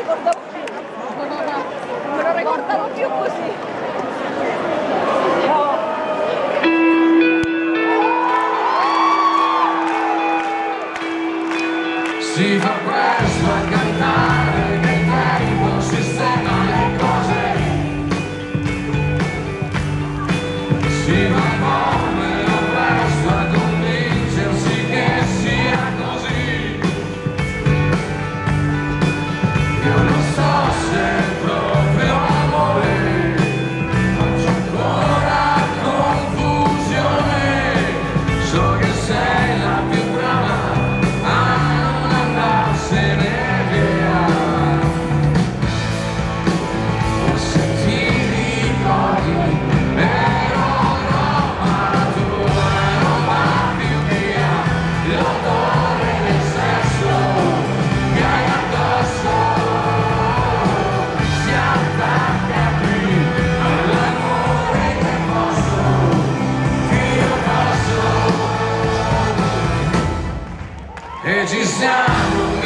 ricordavo più. Non me lo ricordavo più così. Si fa presto a cantare che nel tempo si sena le cose Si va é desarmo.